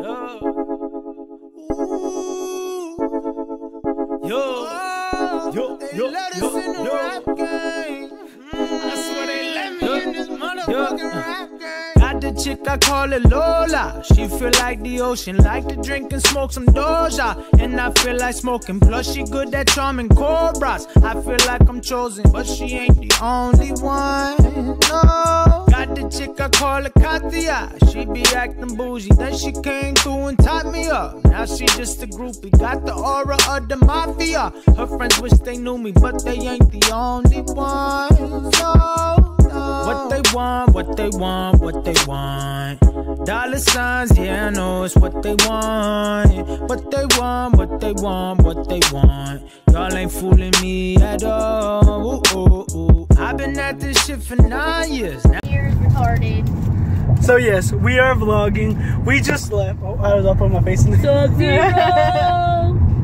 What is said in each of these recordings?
Yo, yo, oh, yo, let us yo, in the yo. rap game. I swear they let me in this motherfucking rap game. Got the chick I call it Lola. She feel like the ocean, like to drink and smoke some Doja. And I feel like smoking. Plus she good at charming cobras. I feel like I'm chosen, but she ain't the only one. No. Got the chick I call it Katia. She be acting bougie, then she came through and tied me up. Now she just a groupie. Got the aura of the mafia. Her friends wish they knew me, but they ain't the only one. No. no. What they want, what they want, what they want. Dollar signs, yeah, I know it's what they want. What they want, what they want, what they want. Y'all ain't fooling me at all. Ooh, ooh, ooh. I've been at this shit for nine years. Now You're retarded. So yes, we are vlogging. We just left. Oh, I was up on my face. In the Sub-Zero!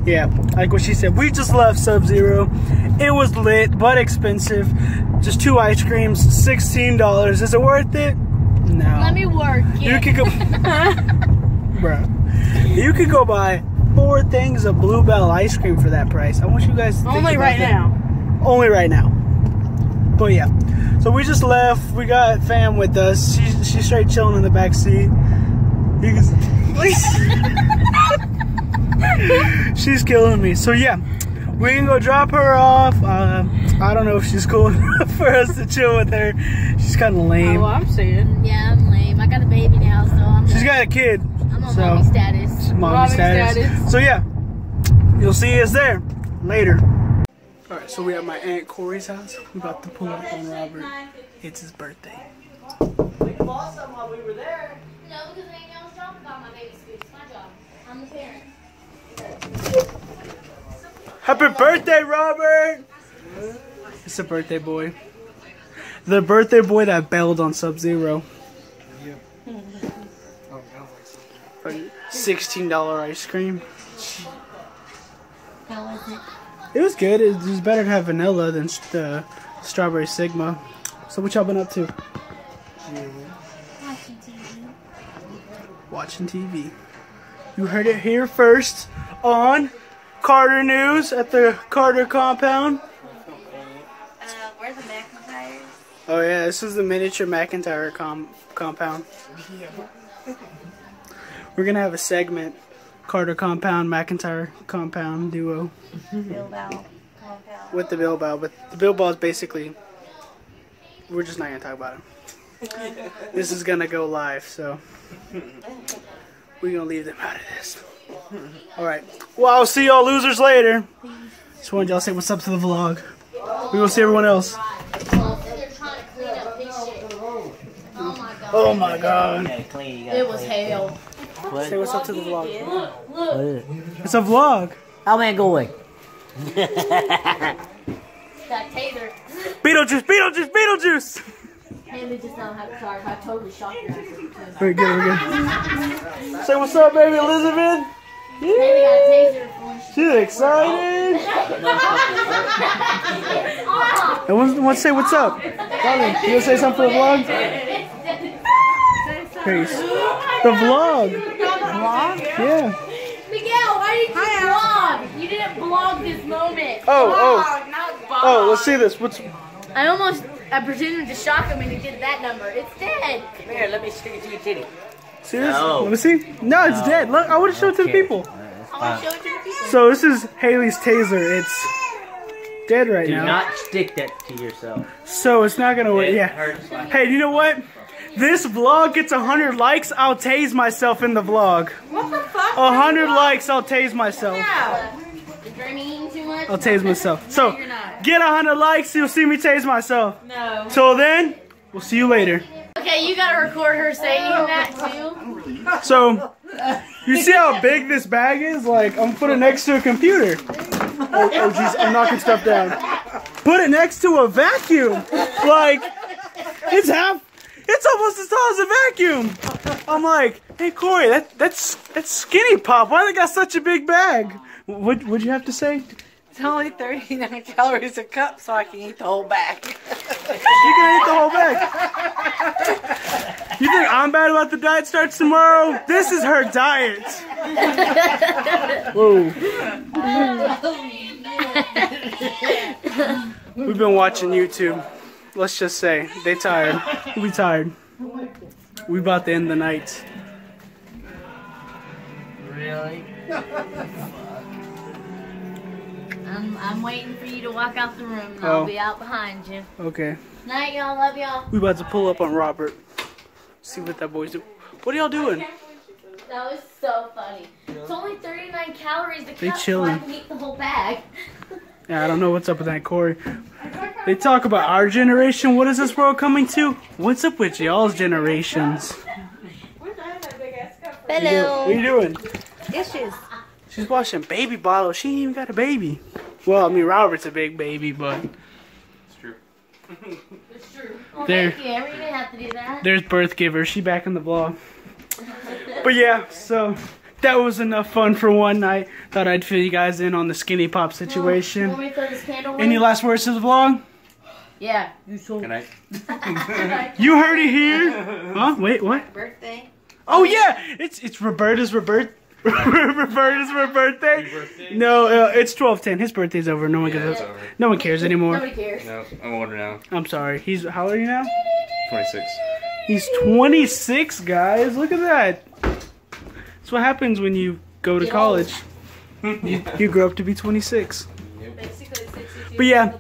yeah, like what she said. We just left Sub Zero. It was lit, but expensive. Just two ice creams, sixteen dollars. Is it worth it? No. Let me work. You Yeah. could go, bruh. You could go buy four things of Bluebell ice cream for that price. I want you guys to think Only right that. now. Only right now. But yeah, so we just left. We got fam with us. She's she's straight chilling in the back seat. You can- she's killing me. So yeah, we can go drop her off. Uh, I don't know if she's cool enough for us to chill with her. She's kind of lame. Oh, I'm saying. Yeah, I'm lame. I got a baby now, so I'm, She's got a kid. I'm on so- mommy status. mommy Mommy status. status. So yeah, you'll see us there later. All right, so we at my aunt Corey's house. We're about to pull up on Robert. It's his birthday. We bought some while we were there. No, because they know I was talking about my baby scoops. It's my job. I'm the parent. Happy birthday, Robert! It's a birthday boy. The birthday boy that bailed on Sub Zero. $16 ice cream. It? Was good. It was better to have vanilla than the strawberry Sigma. So what y'all been up to? Watching TV. Watching TV. You heard it here first on Carter News at the Carter compound. Uh, where's the McIntyres? Oh yeah, this is the miniature McIntyre com- compound. We're gonna have a segment, Carter compound, McIntyre compound duo Bilbao compound. with the Bilbao, but the Bilbao is basically. We're just not gonna talk about it. This is gonna go live, so we're gonna leave them out of this. All right. Well, I'll see y'all losers later. Just wanted y'all to say what's up to the vlog. We will see everyone else. They're trying to clean up his shit. Oh my god. Oh my god. gotta clean. You gotta It was clean. Hell. Say what's up to the vlog. What is it? It's a vlog. How man going? That taser. Beetlejuice, Beetlejuice, Beetlejuice. Haley just now had a charge. I totally shocked her. Very good, very good. Say what's up, baby Elizabeth. Haley got a taser she. She's excited. And want to say what's up? Darling, you gonna say something for the vlog? Peace. The vlog. Vlog? Yeah. Miguel, why did you vlog? You didn't vlog this moment. Oh, oh, Not oh. Let's see this. What's? I almost, I pretended to shock him and he did that number. It's dead. Come here, let me stick it to your titty. See this? No. Let me see. No, it's dead. Look, I want to show it to the Okay. people. Uh, I want to show it to the people. So this is Haley's taser. It's dead right Do now. Do not stick that to yourself. So it's not gonna work. Yeah. hurts like Hey, you know what? This vlog gets hundred likes. I'll tase myself in the vlog. What the fuck? Hundred likes. I'll tase myself. Is Jeremy eating too much? I'll tase myself. So you're get hundred likes. You'll see me tase myself. No. Till then, we'll see you later. Okay, you gotta record her saying oh. that too. So you see how big this bag is? Like I'm putting it next to a computer. Oh, oh jeez, I'm knocking stuff down. Put it next to a vacuum. Like it's half. It's almost as tall as a vacuum. I'm like, hey Corey, that that's that's skinny pop. Why they got such a big bag? What would you have to say? It's only 39 calories a cup, so I can eat the whole bag. You can eat the whole bag. You think I'm bad about the diet starts tomorrow? This is her diet. Whoa. We've been watching YouTube. Let's just say they tired. We tired. We about to end the night. Really? I'm, I'm waiting for you to walk out the room and I'll Oh. be out behind you. Okay. Night, y'all. Love y'all. We about to pull up on Robert. See what that boy's doing. What are y'all doing? That was so funny. It's only 39 calories a They cup, so chilling. I can eat the whole bag. Yeah, I don't know what's up with that, Corey. They talk about our generation. What is this world coming to? What's up with y'all's generations? Hello. What are you doing? Dishes. She's washing baby bottles. She ain't even got a baby. Well, I mean, Robert's a big baby, but Well, oh, There. thank you. Emery didn't have to do that. there's birth giver. She back in the vlog. But yeah, so that was enough fun for one night. Thought I'd fill you guys in on the skinny pop Want situation. me to throw this candle? Any last words to the vlog? Yeah. You so. Good night. You heard it here. Huh? Wait, what? Birthday. Oh yeah, it's it's Roberta's Robert. Roberta's her birthday. birthday? No, uh, it's twelve ten. His birthday's over. No one Yeah, gives it's a- over. No one cares anymore. Nobody cares. No, I'm older now. I'm sorry. He's how old are you now? 26. He's 26, guys. Look at that. That's what happens when you go to Get college. you, you grow up to be 26. But yeah,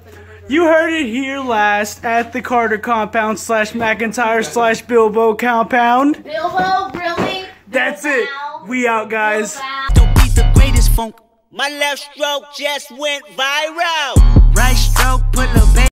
you heard it here last at the Carter compound slash McIntyre slash Bilbo compound. Bilbo, really? That's it. We out, guys. Don't be the greatest funk. My left stroke just went viral. Right stroke put a